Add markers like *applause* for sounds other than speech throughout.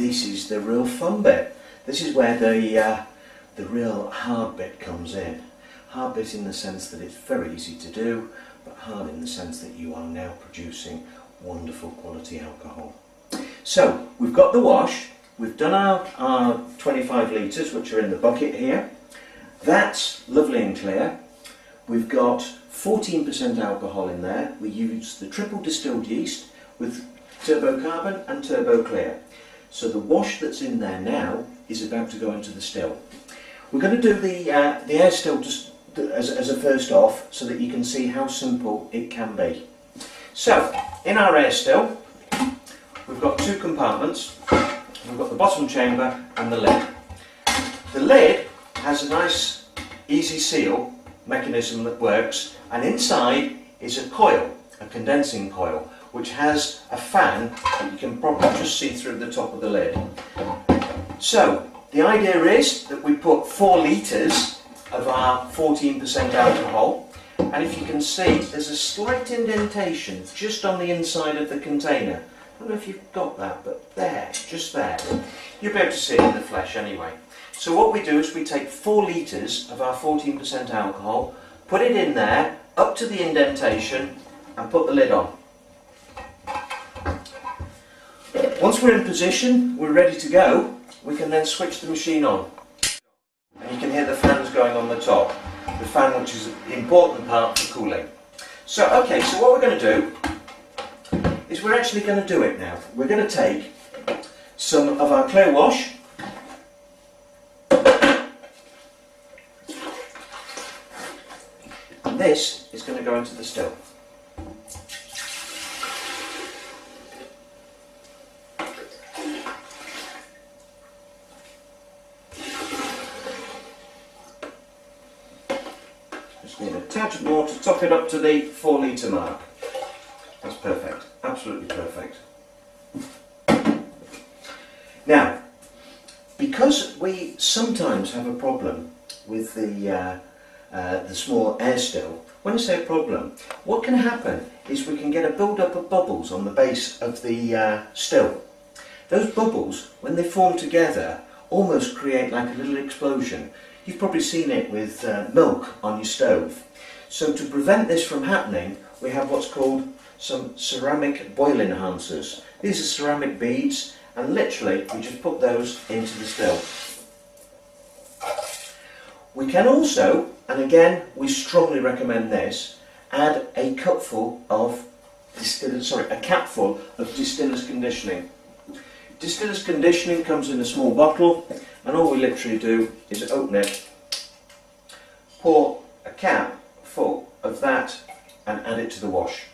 this is the real fun bit. This is where the, uh, the real hard bit comes in. Hard bit in the sense that it's very easy to do, but hard in the sense that you are now producing wonderful quality alcohol. So, we've got the wash, we've done our, our 25 litres, which are in the bucket here. That's lovely and clear. We've got 14% alcohol in there. We use the triple distilled yeast with turbocarbon and turbo clear. So the wash that's in there now is about to go into the still. We're going to do the, uh, the air still just as, as a first off so that you can see how simple it can be. So, in our air still, we've got two compartments. We've got the bottom chamber and the lid. The lid has a nice easy seal mechanism that works and inside is a coil, a condensing coil, which has a fan that you can probably just see through the top of the lid. So, the idea is that we put 4 litres of our 14% alcohol and if you can see there's a slight indentation just on the inside of the container. I don't know if you've got that but there, just there. You'll be able to see it in the flesh anyway. So what we do is we take 4 litres of our 14% alcohol, put it in there up to the indentation and put the lid on. Once we're in position, we're ready to go, we can then switch the machine on. And you can hear the fans going on the top. The fan which is an important part for cooling. So, okay, so what we're going to do is we're actually going to do it now. We're going to take some of our clear wash and this is going to go into the still. tad it up to the 4 litre mark. That's perfect, absolutely perfect. Now, because we sometimes have a problem with the, uh, uh, the small air still, when I say problem, what can happen is we can get a build-up of bubbles on the base of the uh, still. Those bubbles, when they form together, almost create like a little explosion. You've probably seen it with uh, milk on your stove. So to prevent this from happening, we have what's called some ceramic boil enhancers. These are ceramic beads, and literally we just put those into the still. We can also, and again we strongly recommend this, add a cupful of sorry, a capful of distiller's conditioning. Distiller's conditioning comes in a small bottle, and all we literally do is open it, pour a cap full of that and add it to the wash.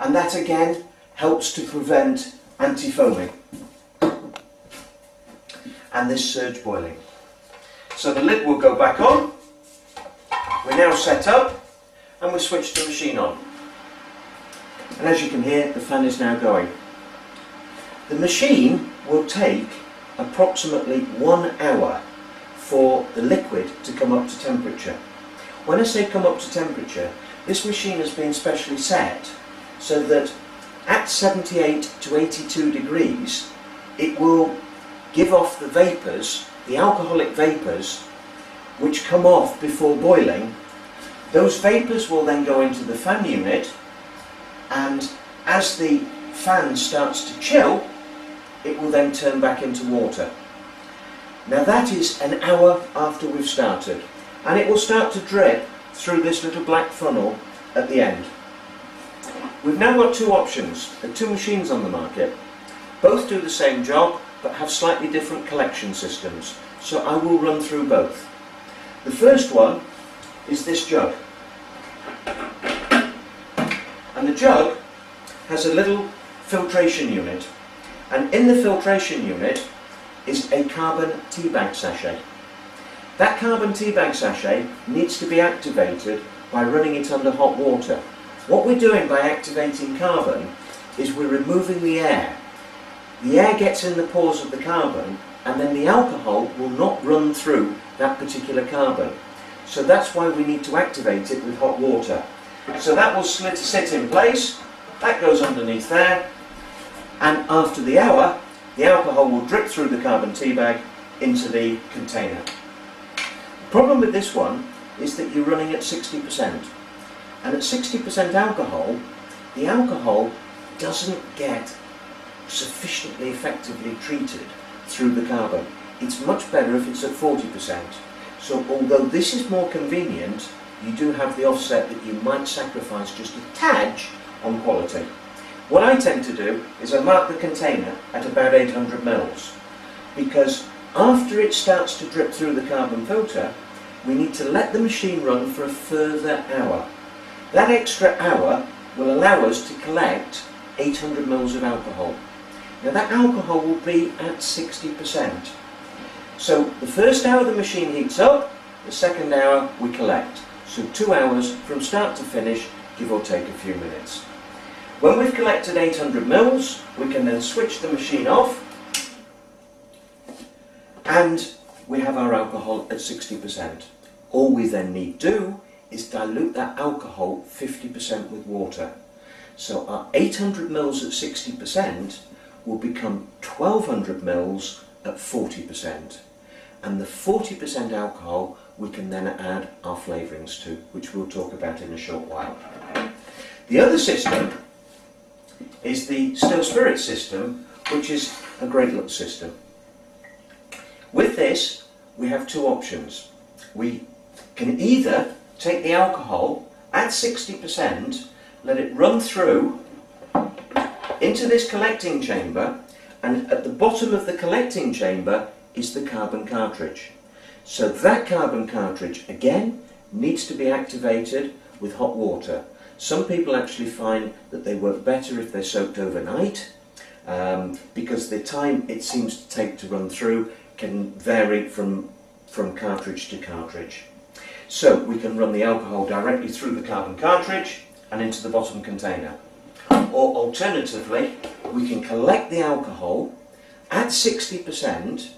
And that again helps to prevent anti-foaming and this surge boiling. So the lid will go back on. We're now set up and we switch the machine on. And as you can hear, the fan is now going. The machine will take approximately one hour for the liquid to come up to temperature. When I say come up to temperature, this machine has been specially set so that at 78 to 82 degrees it will give off the vapours, the alcoholic vapours, which come off before boiling. Those vapours will then go into the fan unit and as the fan starts to chill, it will then turn back into water. Now that is an hour after we've started and it will start to drip through this little black funnel at the end. We've now got two options, are two machines on the market. Both do the same job but have slightly different collection systems, so I will run through both. The first one is this jug. And the jug has a little filtration unit and in the filtration unit is a carbon tea bag sachet. That carbon tea bag sachet needs to be activated by running it under hot water. What we're doing by activating carbon is we're removing the air. The air gets in the pores of the carbon and then the alcohol will not run through that particular carbon. So that's why we need to activate it with hot water. So that will sit in place, that goes underneath there, and after the hour, the alcohol will drip through the carbon tea bag into the container. Problem with this one is that you're running at 60%. And at 60% alcohol, the alcohol doesn't get sufficiently effectively treated through the carbon. It's much better if it's at 40%. So although this is more convenient, you do have the offset that you might sacrifice just a tad on quality. What I tend to do is I mark the container at about 800 mils because after it starts to drip through the carbon filter, we need to let the machine run for a further hour. That extra hour will allow us to collect 800 mils of alcohol. Now that alcohol will be at 60%. So the first hour the machine heats up, the second hour we collect. So two hours from start to finish, give or take a few minutes. When we've collected 800 mils, we can then switch the machine off and we have our alcohol at 60%. All we then need to do is dilute that alcohol 50% with water. So our 800 mils at 60% will become 1200 mils at 40%. And the 40% alcohol we can then add our flavourings to, which we'll talk about in a short while. The other system is the still spirit system, which is a great look system. With this, we have two options. We can either take the alcohol at 60%, let it run through into this collecting chamber, and at the bottom of the collecting chamber is the carbon cartridge. So that carbon cartridge, again, needs to be activated with hot water. Some people actually find that they work better if they're soaked overnight um, because the time it seems to take to run through can vary from, from cartridge to cartridge. So we can run the alcohol directly through the carbon cartridge and into the bottom container. Or alternatively, we can collect the alcohol at 60%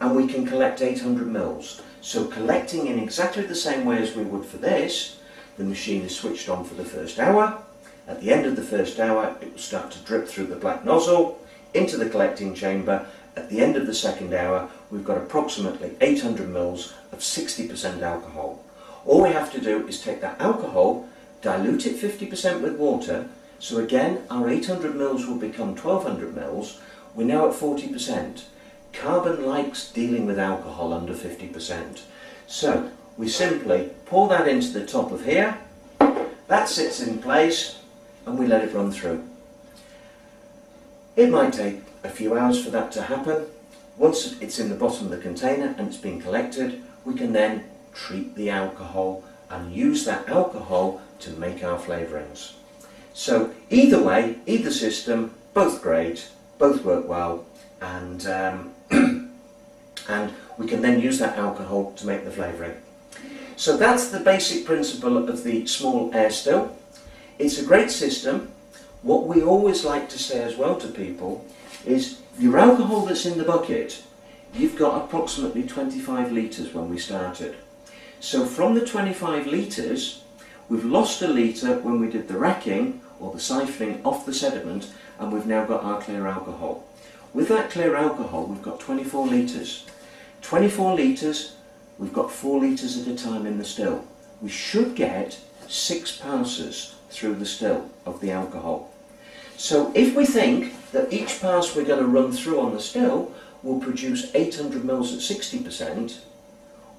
and we can collect 800 mils. So collecting in exactly the same way as we would for this, the machine is switched on for the first hour. At the end of the first hour, it will start to drip through the black nozzle into the collecting chamber. At the end of the second hour, we've got approximately 800 mils of 60% alcohol. All we have to do is take that alcohol, dilute it 50% with water, so again, our 800 mils will become 1200 mils. We're now at 40%. Carbon likes dealing with alcohol under 50%. So we simply pour that into the top of here, that sits in place, and we let it run through. It might take a few hours for that to happen. Once it's in the bottom of the container and it's been collected, we can then treat the alcohol and use that alcohol to make our flavourings. So either way, either system, both great, both work well, and um, *clears throat* and we can then use that alcohol to make the flavouring. So that's the basic principle of the small air still. It's a great system. What we always like to say as well to people is your alcohol that's in the bucket, you've got approximately 25 litres when we started. So from the 25 litres, we've lost a litre when we did the racking or the siphoning off the sediment and we've now got our clear alcohol. With that clear alcohol we've got 24 litres. 24 litres, we've got 4 litres at a time in the still. We should get 6 passes through the still of the alcohol. So if we think that each pass we're going to run through on the still will produce 800 mils at 60%,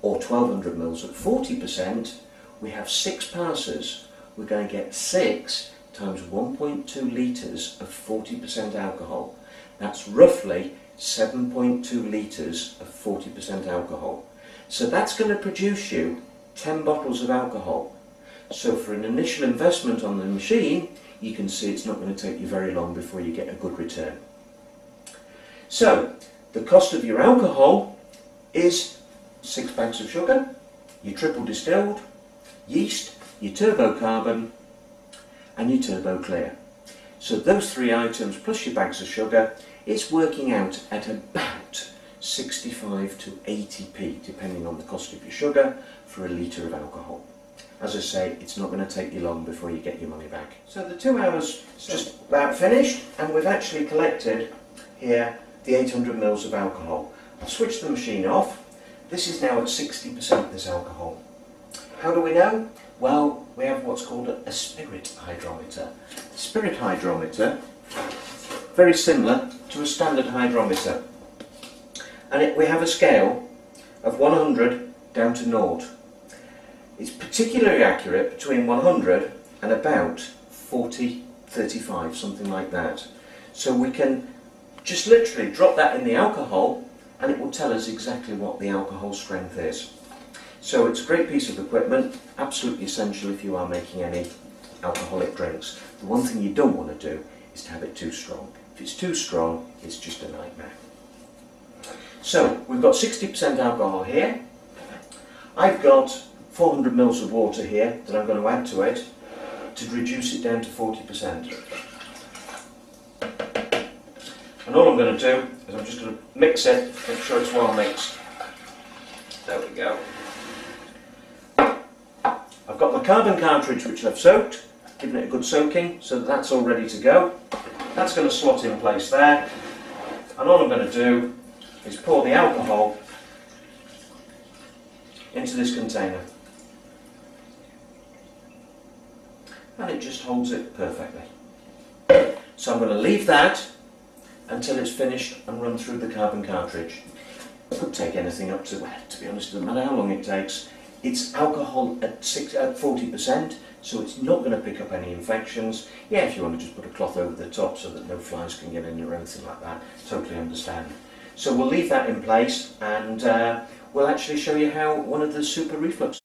or 1200 mils at 40%, we have six passes. We're going to get six times 1.2 litres of 40% alcohol. That's roughly 7.2 litres of 40% alcohol. So that's going to produce you 10 bottles of alcohol. So for an initial investment on the machine, you can see it's not going to take you very long before you get a good return. So the cost of your alcohol is six bags of sugar, your triple distilled, yeast, your turbo carbon, and your turbo clear. So those three items plus your bags of sugar, it's working out at about 65 to 80p, depending on the cost of your sugar, for a litre of alcohol. As I say, it's not going to take you long before you get your money back. So the two hours just about finished, and we've actually collected here the 800 mils of alcohol. I've switched the machine off. This is now at 60% this alcohol. How do we know? Well, we have what's called a, a spirit hydrometer. The spirit hydrometer, very similar to a standard hydrometer. And it, we have a scale of 100 down to naught. It's particularly accurate between 100 and about 40, 35, something like that. So we can just literally drop that in the alcohol and it will tell us exactly what the alcohol strength is. So it's a great piece of equipment, absolutely essential if you are making any alcoholic drinks. The one thing you don't want to do is to have it too strong. If it's too strong, it's just a nightmare. So we've got 60% alcohol here. I've got 400 mils of water here that I'm going to add to it to reduce it down to 40%. And all I'm going to do is I'm just going to mix it, make sure it's well mixed. There we go. I've got my carbon cartridge which I've soaked, given it a good soaking so that that's all ready to go. That's going to slot in place there. And all I'm going to do is pour the alcohol into this container. And it just holds it perfectly. So I'm going to leave that until it's finished and run through the carbon cartridge. It could take anything up to, well, to be honest, it doesn't matter how long it takes. It's alcohol at, six, at 40%, so it's not going to pick up any infections. Yeah, if you want to just put a cloth over the top so that no flies can get in or anything like that, totally understand. So we'll leave that in place and uh, we'll actually show you how one of the super reflux